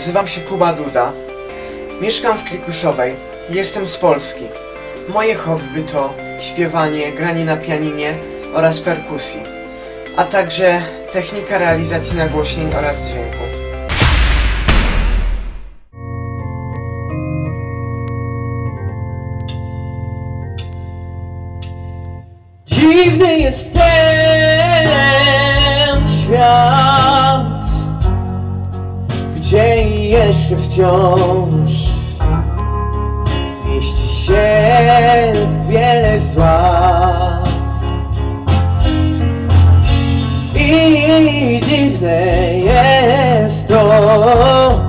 Nazywam się Kuba Duda. Mieszkam w Klikuszowej. Jestem z Polski. Moje hobby to śpiewanie, granie na pianinie oraz perkusji, a także technika realizacji nagłośnień oraz dźwięku. Dziwny jest ten świat, jeszcze wciąż mieści się wiele zła. I dziwne jest to,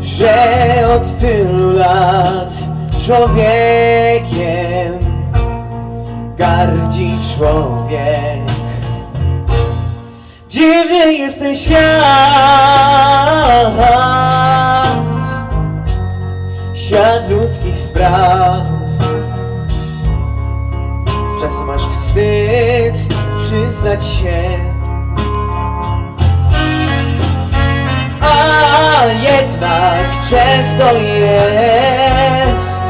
że od tylu lat człowiekiem gardzi człowiek. Dziwny jest ten świat, świat ludzkich spraw. Czasem aż wstyd przyznać się. A jednak często jest,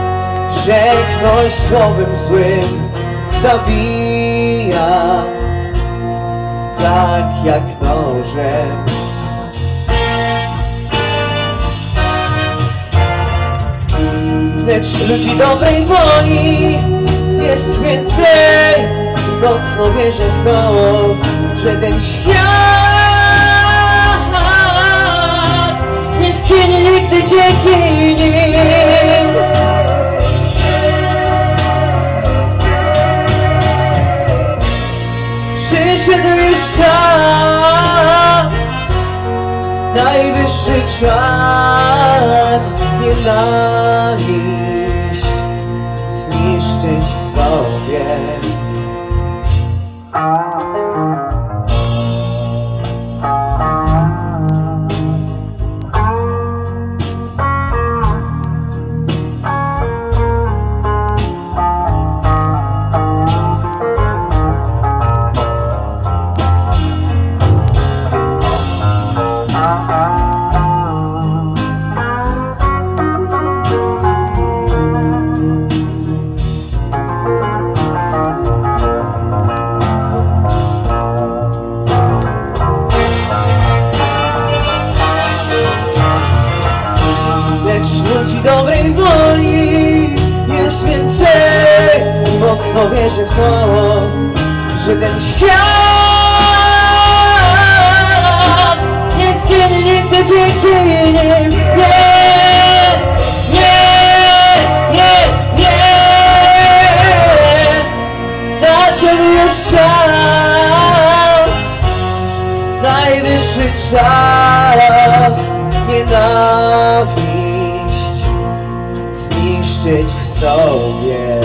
że ktoś słowem złym zabija tak jak nożem. Lecz ludzi dobrej woli jest więcej mocno wierzę w to, że ten świat nie zginie nigdy dzięki nim. Przyszedł już czas, najwyższy czas nienawiść zniszczyć w sobie. Dobrej woli jest więcej i mocno wierzę w to, że ten świat nie zginie nigdy dzięki nim. Nie, nie, nie, nie. Nadszedł już czas, najwyższy czas nienawiść żyć w sobie